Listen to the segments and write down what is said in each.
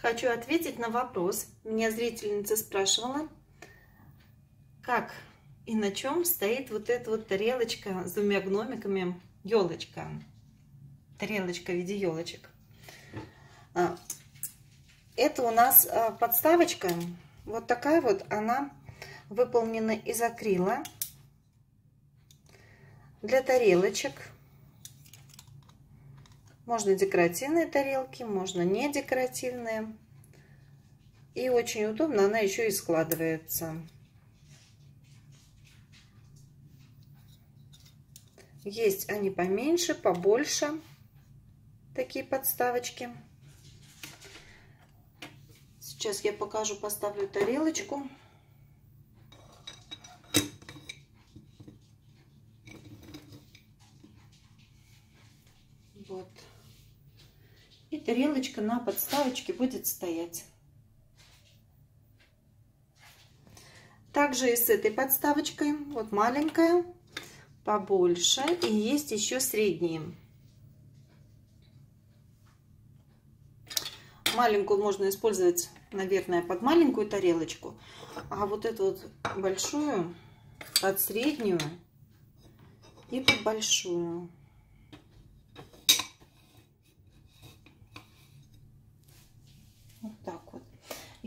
Хочу ответить на вопрос. Меня зрительница спрашивала, как и на чем стоит вот эта вот тарелочка с двумя гномиками, елочка. Тарелочка в виде елочек. А, это у нас а, подставочка. Вот такая вот она выполнена из акрила для тарелочек. Можно декоративные тарелки, можно не декоративные. И очень удобно, она еще и складывается. Есть они поменьше, побольше, такие подставочки. Сейчас я покажу, поставлю тарелочку. Вот. И тарелочка на подставочке будет стоять. Также и с этой подставочкой, вот маленькая, побольше, и есть еще средние. Маленькую можно использовать, наверное, под маленькую тарелочку, а вот эту вот большую под среднюю и под большую. Вот так вот.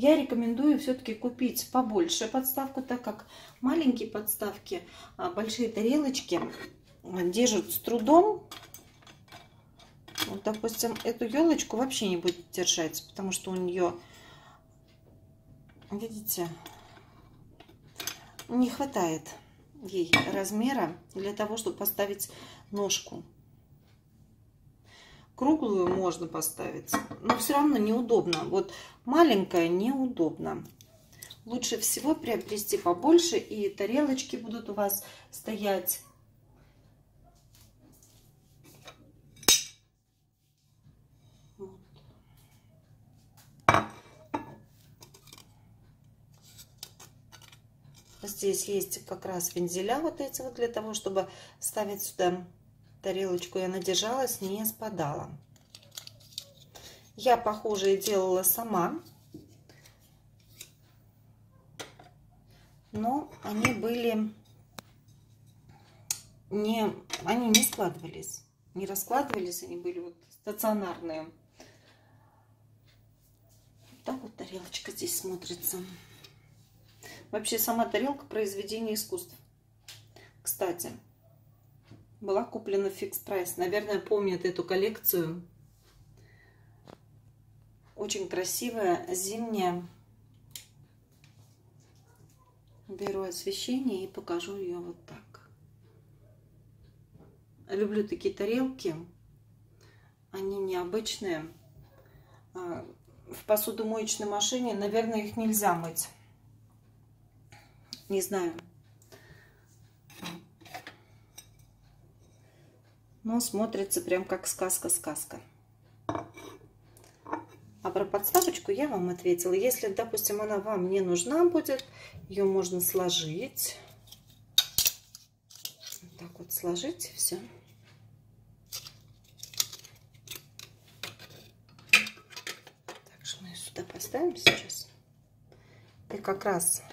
Я рекомендую все-таки купить побольше подставку, так как маленькие подставки, а большие тарелочки держат с трудом. Вот, допустим, эту елочку вообще не будет держать, потому что у нее, видите, не хватает ей размера для того, чтобы поставить ножку. Круглую можно поставить, но все равно неудобно. Вот маленькая неудобно. Лучше всего приобрести побольше, и тарелочки будут у вас стоять Здесь есть как раз вензеля вот эти вот для того, чтобы ставить сюда тарелочку. И она держалась, не спадала. Я похожие делала сама. Но они были не, они не складывались, не раскладывались, они были вот стационарные. Так вот тарелочка здесь смотрится. Вообще сама тарелка произведение искусств. Кстати, была куплена в фикс прайс. Наверное, помнят эту коллекцию. Очень красивая, зимняя. Беру освещение и покажу ее вот так. Люблю такие тарелки. Они необычные. А, в посудомоечной машине, наверное, их нельзя мыть. Не знаю. Но смотрится прям как сказка-сказка. А про подставочку я вам ответила. Если, допустим, она вам не нужна будет, ее можно сложить. Вот так вот сложить, все. Так что мы ее сюда поставим сейчас. И как раз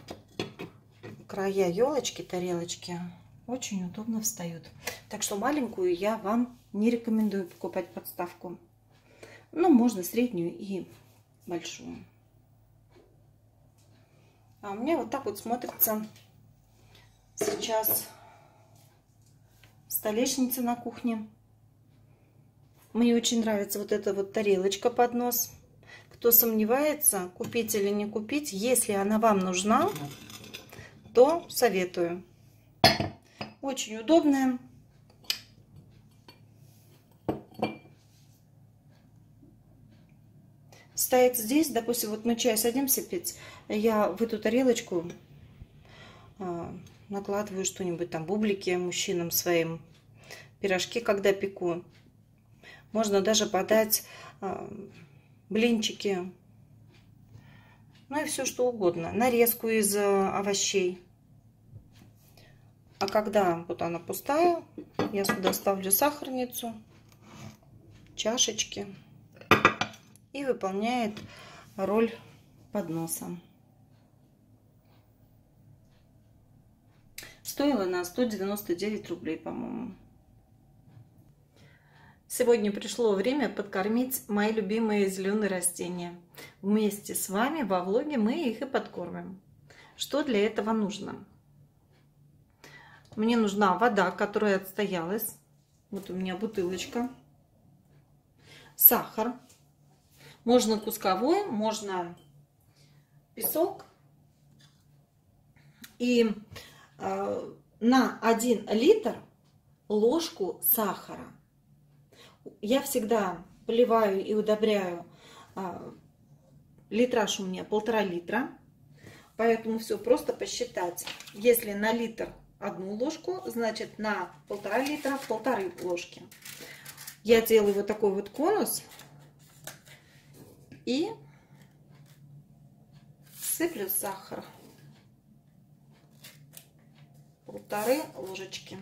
края елочки, тарелочки очень удобно встают. Так что маленькую я вам не рекомендую покупать подставку. Ну, можно среднюю и большую. А у меня вот так вот смотрится сейчас столешница на кухне. Мне очень нравится вот эта вот тарелочка под нос. Кто сомневается, купить или не купить, если она вам нужна, то советую. Очень удобная. Стоит здесь, допустим, вот мы чай садимся пить, я в эту тарелочку а, накладываю что-нибудь там, бублики мужчинам своим, пирожки, когда пеку. Можно даже подать а, блинчики, ну и все что угодно. Нарезку из э, овощей. А когда вот она пустая, я сюда ставлю сахарницу, чашечки и выполняет роль подноса. Стоила на 199 рублей, по-моему. Сегодня пришло время подкормить мои любимые зеленые растения. Вместе с вами во влоге мы их и подкормим. Что для этого нужно? Мне нужна вода, которая отстоялась. Вот у меня бутылочка. Сахар. Можно кусковой, можно песок. И э, на 1 литр ложку сахара. Я всегда поливаю и удобряю. Э, литраж у меня полтора литра. Поэтому все просто посчитать. Если на литр одну ложку, значит на полтора литра полторы ложки. Я делаю вот такой вот конус и сыплю сахар. Полторы ложечки.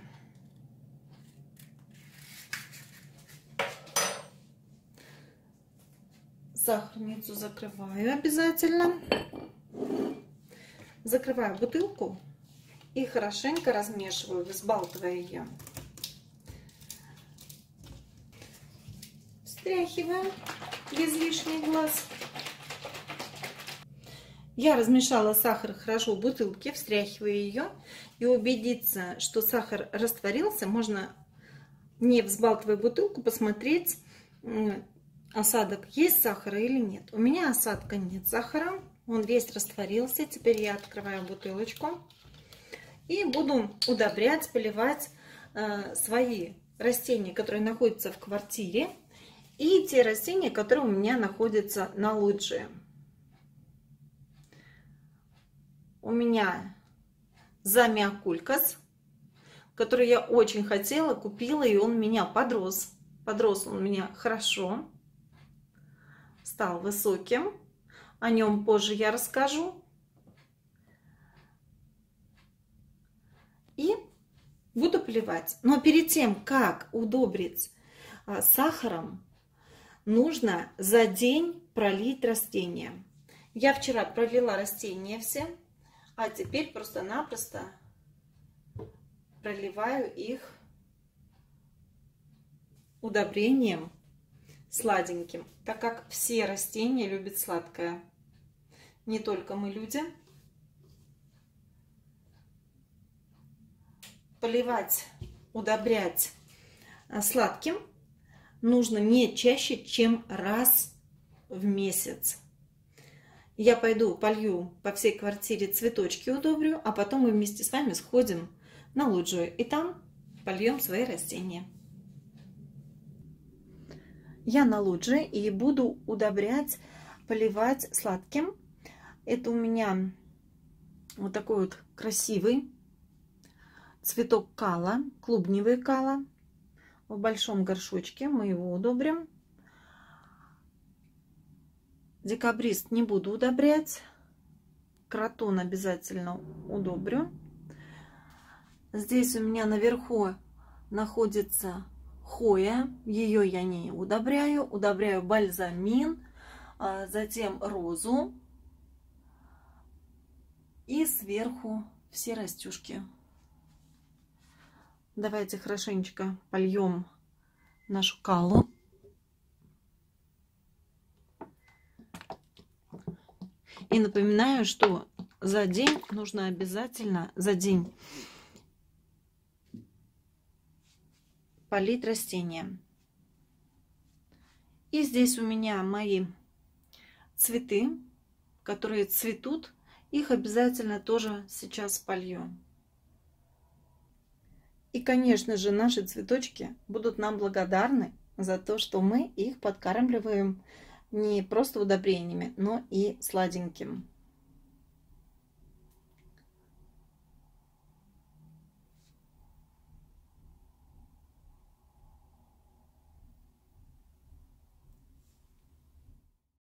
Сахарницу закрываю обязательно. Закрываю бутылку и хорошенько размешиваю, взбалтывая ее. Встряхиваю без лишних глаз. Я размешала сахар хорошо в бутылке, встряхиваю ее. И убедиться, что сахар растворился, можно, не взбалтывая бутылку, посмотреть, осадок есть сахара или нет. У меня осадка нет сахара, он весь растворился. Теперь я открываю бутылочку. И буду удобрять, поливать э, свои растения, которые находятся в квартире. И те растения, которые у меня находятся на лоджии. У меня замиокулькас, который я очень хотела, купила, и он меня подрос. Подрос он меня хорошо, стал высоким. О нем позже я расскажу. и буду поливать. Но перед тем, как удобрить а, сахаром, нужно за день пролить растения. Я вчера пролила растения все, а теперь просто-напросто проливаю их удобрением сладеньким, так как все растения любят сладкое. Не только мы люди. поливать, удобрять а, сладким нужно не чаще, чем раз в месяц. Я пойду полью по всей квартире цветочки удобрю, а потом мы вместе с вами сходим на лоджию и там польем свои растения. Я на лоджии и буду удобрять, поливать сладким. Это у меня вот такой вот красивый цветок кала, клубневый кала. В большом горшочке мы его удобрим. Декабрист не буду удобрять. Кротон обязательно удобрю. Здесь у меня наверху находится хоя. Ее я не удобряю. Удобряю бальзамин, а затем розу. И сверху все растюшки Давайте хорошенечко польем нашу калу. И напоминаю, что за день нужно обязательно за день полить растения. И здесь у меня мои цветы, которые цветут. Их обязательно тоже сейчас полью. И, конечно же, наши цветочки будут нам благодарны за то, что мы их подкармливаем не просто удобрениями, но и сладеньким.